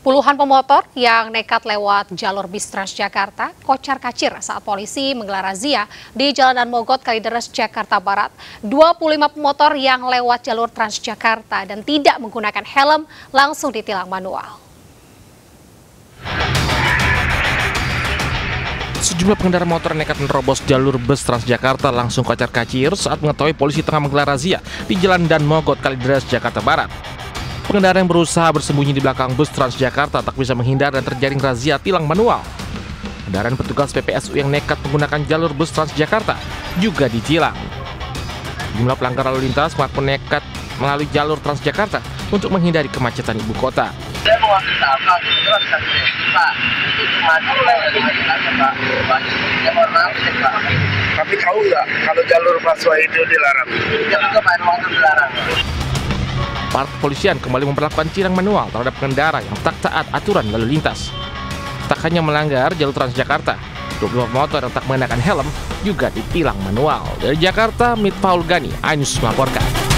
Puluhan pemotor yang nekat lewat jalur bis Transjakarta kocar kacir saat polisi menggelar razia di Jalanan Mogot Kalideres Jakarta Barat. 25 pemotor yang lewat jalur Transjakarta dan tidak menggunakan helm langsung ditilang manual. Sejumlah pengendara motor nekat menerobos jalur bus Transjakarta langsung kocar kacir saat mengetahui polisi tengah menggelar razia di Jalan Dan Mogot Kalideres Jakarta Barat. Pengendara yang berusaha bersembunyi di belakang bus Transjakarta tak bisa menghindar dan terjaring razia tilang manual. Kendaraan petugas PPSU yang nekat menggunakan jalur bus Transjakarta juga ditilang. Jumlah pelanggar lalu lintas maupun nekat melalui jalur Transjakarta untuk menghindari kemacetan ibu kota. Saya Pak itu cuma Pak Pak Tapi tahu nggak kalau jalur busway itu dilarang? ya Pak emang itu dilarang Aparat kepolisian kembali memperlakukan tilang manual terhadap pengendara yang tak taat aturan lalu lintas. Tak hanya melanggar jalur Transjakarta, 25 motor yang tak mengenakan helm juga ditilang manual. Dari Jakarta, Mit Paul Gani, Ainus melaporkan.